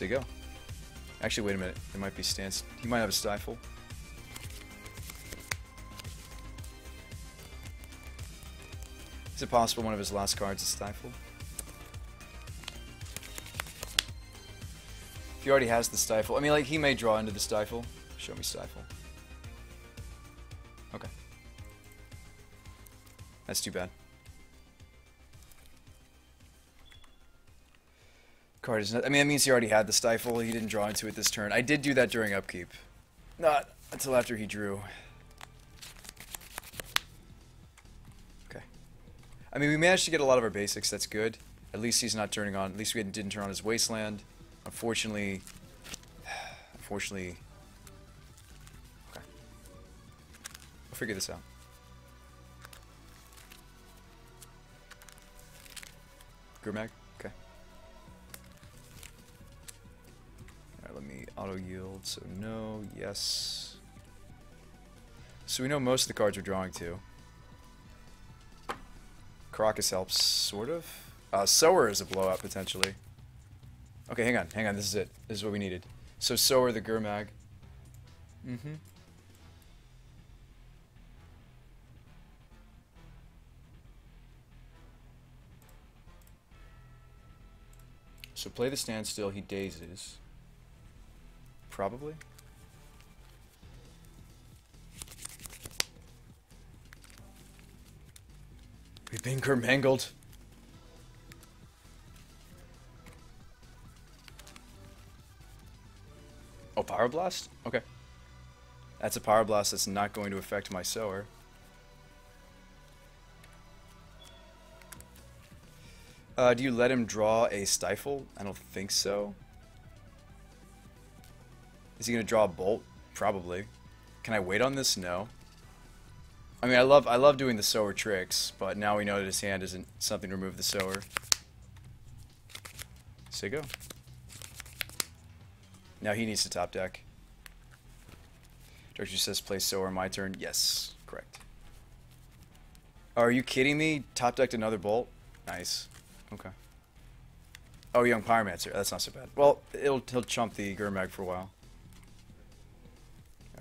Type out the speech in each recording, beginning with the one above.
You go. Actually, wait a minute. There might be stance. He might have a stifle. Is it possible one of his last cards is stifle? If he already has the stifle, I mean, like he may draw into the stifle. Show me stifle. Okay. That's too bad. Card is not, I mean, that means he already had the stifle. He didn't draw into it this turn. I did do that during upkeep. Not until after he drew. Okay. I mean, we managed to get a lot of our basics. That's good. At least he's not turning on. At least we didn't turn on his wasteland. Unfortunately, unfortunately, okay. I'll figure this out. Gurmag? Okay. Auto yield. So no, yes. So we know most of the cards we're drawing to. Karakas helps, sort of. Uh, Sower is a blowout, potentially. Okay, hang on, hang on, this is it. This is what we needed. So Sower the Gurmag. Mm-hmm. So play the standstill, he dazes. Probably. We've been mangled. Oh, Pyroblast? Okay. That's a Pyroblast that's not going to affect my Sower. Uh, do you let him draw a Stifle? I don't think so. Is he to draw a Bolt? Probably. Can I wait on this? No. I mean, I love I love doing the Sower tricks, but now we know that his hand isn't something to remove the Sower. Say go. Now he needs to top deck. Director says play Sower my turn. Yes, correct. are you kidding me? Top decked another Bolt? Nice. Okay. Oh, Young Pyromancer. That's not so bad. Well, it'll he'll chump the Gurmag for a while.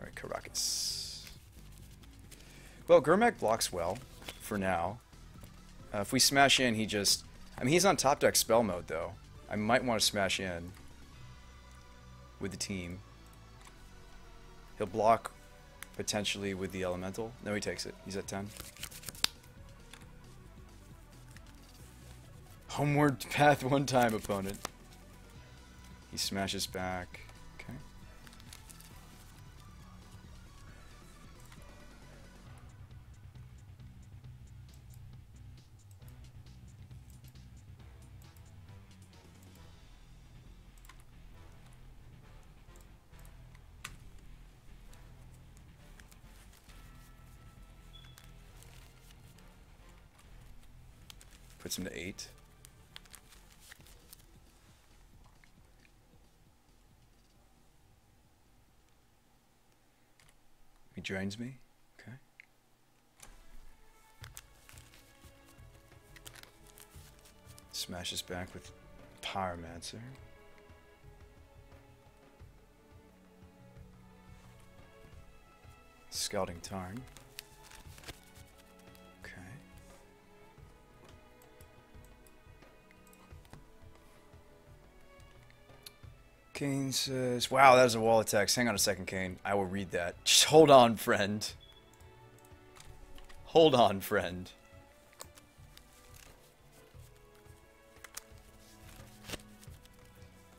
Alright, Karakas. Well, Gurmag blocks well, for now. Uh, if we smash in, he just... I mean, he's on top deck spell mode, though. I might want to smash in with the team. He'll block potentially with the elemental. No, he takes it. He's at 10. Homeward path one time, opponent. He smashes back. Puts him to 8. He drains me. Okay. Smashes back with Pyromancer. Scalding Tarn. Kane uh, says, wow, that was a wall of text. Hang on a second, Kane. I will read that. Just hold on, friend. Hold on, friend.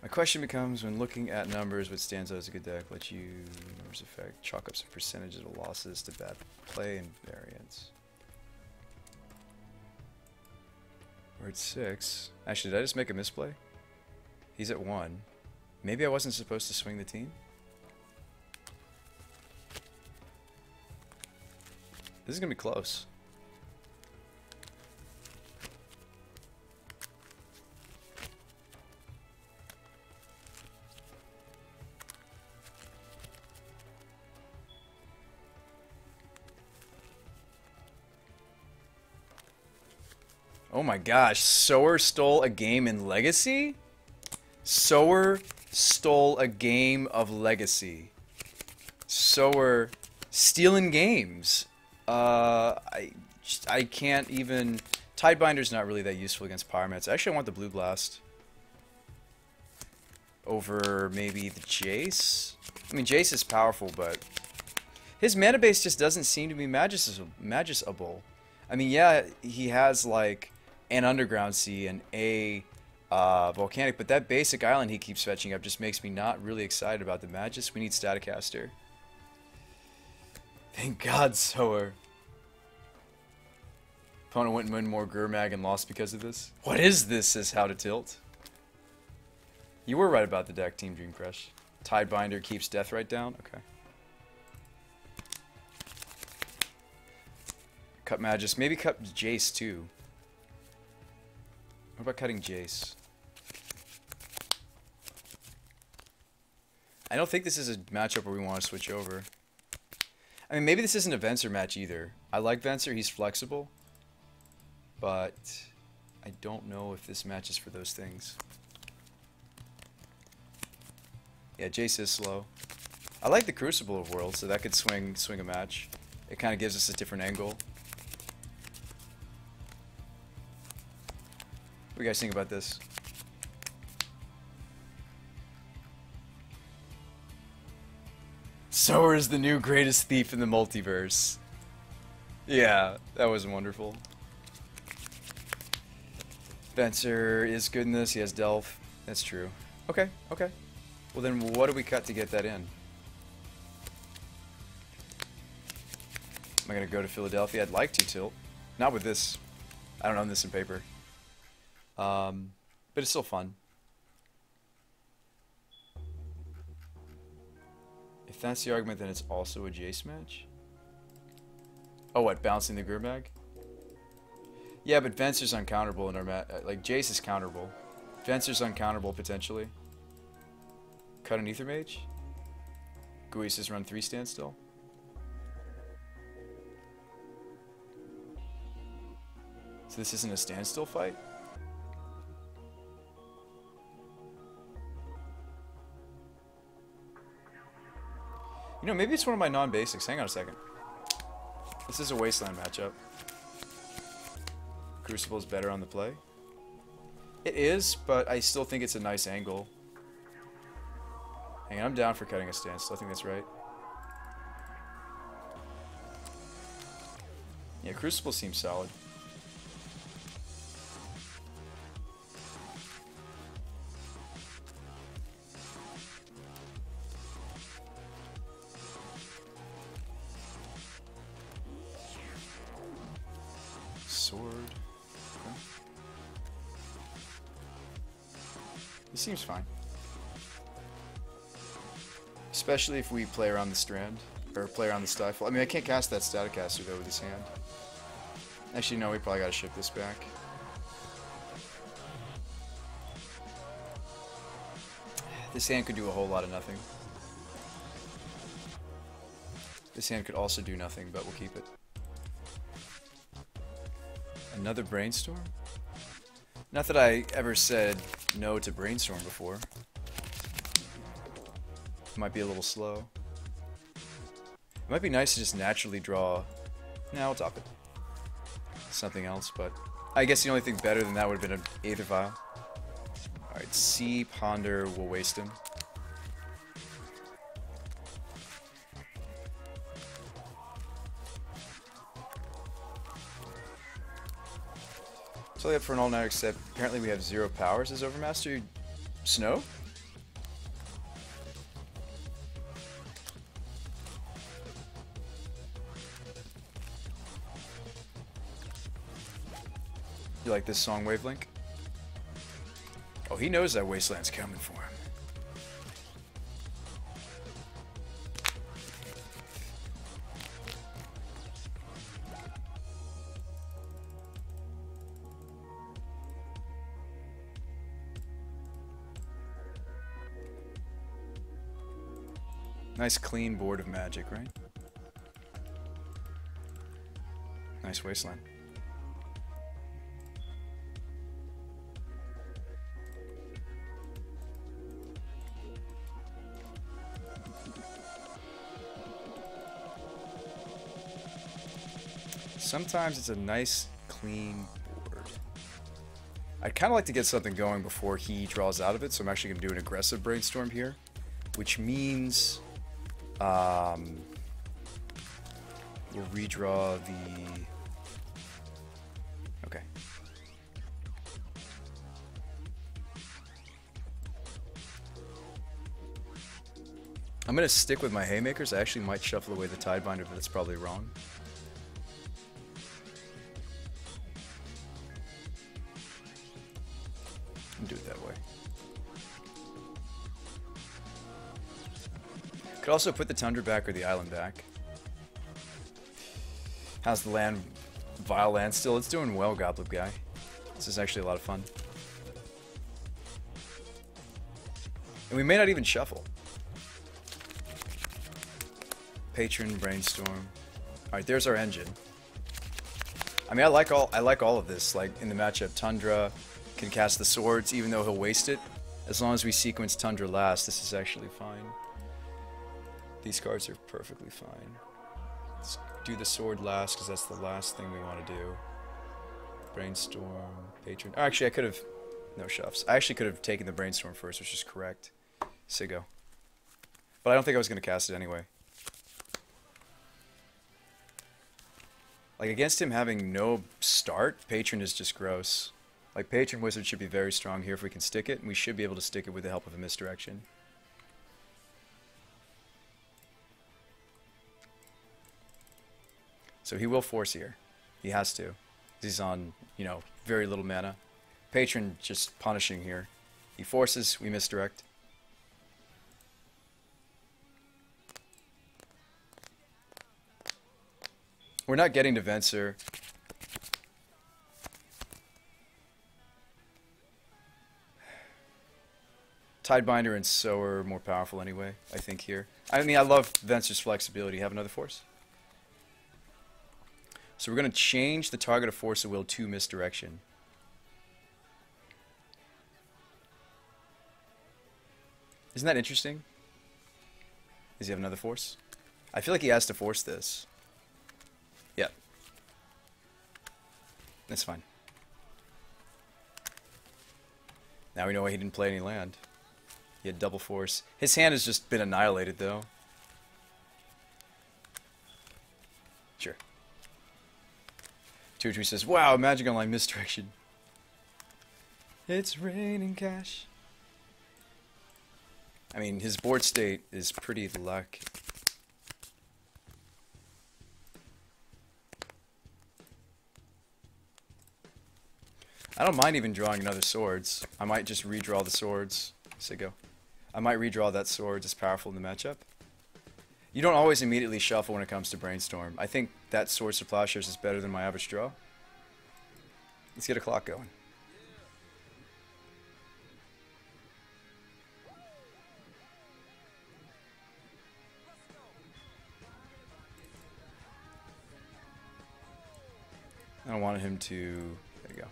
My question becomes, when looking at numbers, what stands out as a good deck? Let you, numbers effect, chalk up some percentages of losses to bad play and variance. We're at 6. Actually, did I just make a misplay? He's at 1. Maybe I wasn't supposed to swing the team? This is going to be close. Oh my gosh, Sower stole a game in Legacy? Sower stole a game of Legacy. So we're stealing games. Uh, I, I can't even... Tidebinder's not really that useful against Pyramids. Actually, I want the Blue Blast. Over maybe the Jace? I mean, Jace is powerful, but... His mana base just doesn't seem to be magis magisable. I mean, yeah, he has, like, an Underground Sea and a uh, Volcanic, but that basic island he keeps fetching up just makes me not really excited about the Magis. We need Staticaster. Thank God, Sower. Opponent went and win more Gurmag and lost because of this. What is this, says How to Tilt. You were right about the deck, Team Dream Crush. Tidebinder keeps Deathrite down? Okay. Cut Magis. Maybe cut Jace, too. What about cutting Jace? I don't think this is a matchup where we want to switch over. I mean, maybe this isn't a Venser match either. I like Venser, he's flexible. But I don't know if this matches for those things. Yeah, Jace is slow. I like the Crucible of Worlds, so that could swing swing a match. It kind of gives us a different angle. What do you guys think about this? Sower is the new greatest thief in the multiverse. Yeah, that was wonderful. Venser is good in this. He has Delph. That's true. Okay, okay. Well then, what do we cut to get that in? Am I going to go to Philadelphia? I'd like to tilt. Not with this. I don't own this in paper. Um, but it's still fun. If that's the argument, then it's also a Jace match? Oh, what? Bouncing the Gurmag? Yeah, but Venser's uncounterable in our mat. Uh, like, Jace is counterable. Venser's uncounterable, potentially. Cut an Aether Mage? Guisa's run 3 standstill? So this isn't a standstill fight? You know, maybe it's one of my non-basics. Hang on a second. This is a Wasteland matchup. Crucible is better on the play. It is, but I still think it's a nice angle. Hang on, I'm down for cutting a stance. I think that's right. Yeah, Crucible seems solid. Seems fine. Especially if we play around the Strand, or play around the Stifle. I mean, I can't cast that Staticaster, though, with his hand. Actually, no, we probably gotta ship this back. This hand could do a whole lot of nothing. This hand could also do nothing, but we'll keep it. Another Brainstorm? Not that I ever said no to Brainstorm before. Might be a little slow. It might be nice to just naturally draw... Now I'll top it. Something else, but... I guess the only thing better than that would have been an Aether Vial. Alright, C, Ponder, we'll waste him. Totally up for an all-nighter, except apparently we have zero powers as Overmaster. Snow? You like this song, Wavelink? Oh, he knows that Wasteland's coming for him. Nice clean board of magic, right? Nice wasteland. Sometimes it's a nice, clean board. I'd kind of like to get something going before he draws out of it, so I'm actually going to do an aggressive brainstorm here, which means um, we'll redraw the... Okay. I'm going to stick with my haymakers. I actually might shuffle away the Tidebinder, but that's probably wrong. Could also put the Tundra back or the island back. How's the land? Vile land still? It's doing well, Goblin guy. This is actually a lot of fun. And we may not even shuffle. Patron, Brainstorm. Alright, there's our engine. I mean, I like all I like all of this. Like in the matchup, Tundra can cast the swords, even though he'll waste it. As long as we sequence Tundra last, this is actually fine. These cards are perfectly fine. Let's do the sword last, because that's the last thing we want to do. Brainstorm, Patron. Oh, actually, I could have... No shuffs. I actually could have taken the Brainstorm first, which is correct. Sigo. But I don't think I was going to cast it anyway. Like, against him having no start, Patron is just gross. Like, Patron Wizard should be very strong here if we can stick it, and we should be able to stick it with the help of a misdirection. So he will force here. He has to. He's on, you know, very little mana. Patron just punishing here. He forces, we misdirect. We're not getting to Venser. Tidebinder and Sower are more powerful anyway, I think, here. I mean, I love Venser's flexibility. Have another force? So we're going to change the target of Force of Will to Misdirection. Isn't that interesting? Does he have another force? I feel like he has to force this. Yep. That's fine. Now we know why he didn't play any land. He had double force. His hand has just been annihilated, though. Tutu says, Wow, Magic Online misdirection. It's raining cash. I mean, his board state is pretty lucky. I don't mind even drawing another swords. I might just redraw the swords. So go. I might redraw that sword as powerful in the matchup. You don't always immediately shuffle when it comes to Brainstorm. I think that Swords to Plowshares is better than my average draw. Let's get a clock going. I don't want him to... There you go.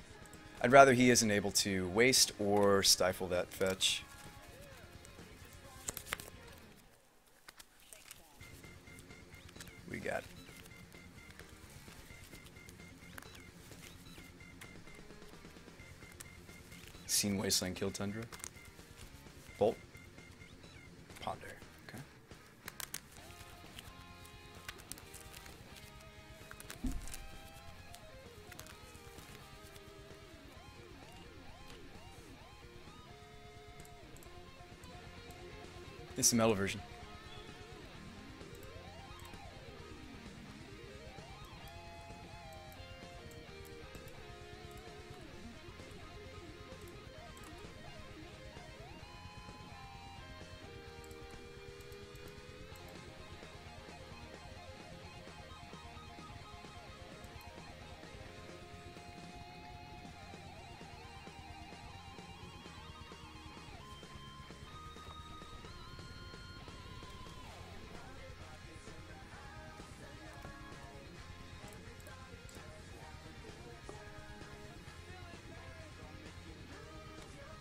I'd rather he isn't able to waste or stifle that fetch. Wasteland kill Tundra. Bolt. Ponder. Okay. It's the metal version.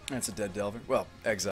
That's a dead Delver. Well, exile.